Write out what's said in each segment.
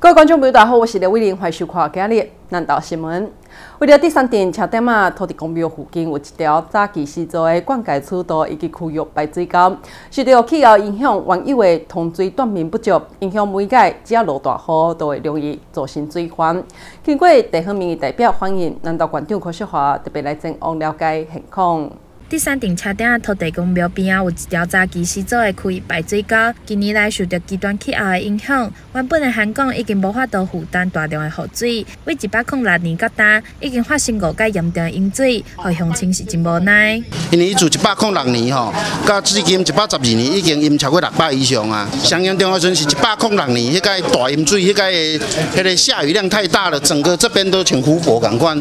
各位观众朋友，大家好，我是刘伟玲，欢迎收看今日南岛新闻。为了第三点，车点啊，土地公庙附近有一条早期时做的灌溉渠道以及区域排水沟，受到气候影响，原以为通水断面不足，影响每届只要落大雨都会容易造成水患。经过地方民意代表反映，南岛县长柯淑华特别来前往了解情况。第三顶车顶土地公庙边啊，有一条早期时做的溪排水沟，近年来受到极端气候的影响，原本的涵港已经无法度负担大量的雨水。为一百零六年到今，已经发生五届严重的淹水，互乡亲是真无奈。因为住一百零六年吼，到至今一百十二年，已经淹超过六百以上啊。上严重的阵是一百零六年，迄个大淹水，迄个迄个下雨量太大了，整个这边都像湖泊感官，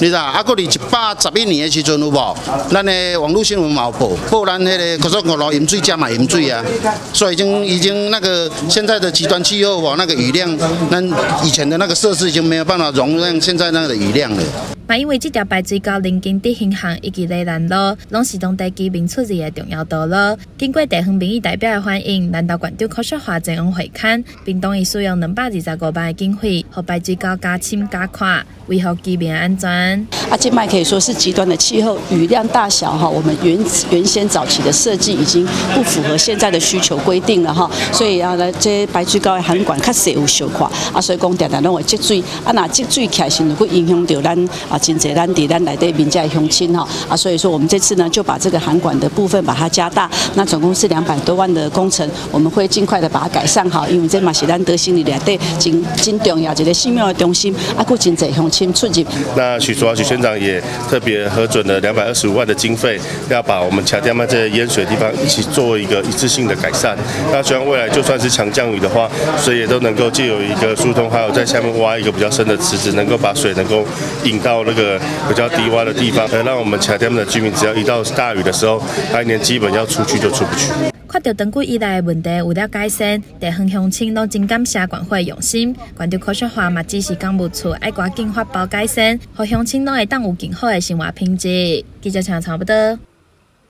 你知道？啊，过哩一百十一年的时阵有无？咱的网络新闻冇报，报咱迄个高速公路饮水加嘛淹水啊，所以已经已经那个现在的极端气候哦，那个雨量，咱以前的那个设施已经没有办法容量现在那个雨量了。嘛，因为这条排水沟临近地形巷以及内南路，拢是当地居民出入的重要道路。经过地方民意代表的反映，南岛县长柯淑华前往会勘，并同意使用两百二十五万的经费，和排水沟加深加宽，维护居民安全。啊，这麦可以说是极端的气候，雨量大小哈，我们原原先早期的设计已经不符合现在的需求规定了哈，所以啊，这排水沟的涵管确实有小块啊，所以讲常常拢会积水，啊，那积水起来是会影响到咱。啊，真济咱伫咱内底民家乡亲哈啊，所以说我们这次呢就把这个涵管的部分把它加大，那总共是两百多万的工程，我们会尽快的把它改善好，因为这嘛是咱德心里内底真真重要一个寺庙的中心，啊，佫真济乡亲出入。那许主许县长也特别核准了两百二十五万的经费，要把我们桥店嘛这淹水的地方一起做一个一次性的改善。那希望未来就算是强降雨的话，水也都能够借有一个疏通，还有在下面挖一个比较深的池子，能够把水能够引到。那个比较低洼的地方，呃，让我们其他地方的居民，只要一到大雨的时候，他一年基本要出去就出不去。看到长久以来的问题有了改善，地方乡亲都真感谢管会用心。关注科学化嘛，只是讲不出，爱赶紧发包改善，和乡亲都会当有更好的生活品质。记者请差不多。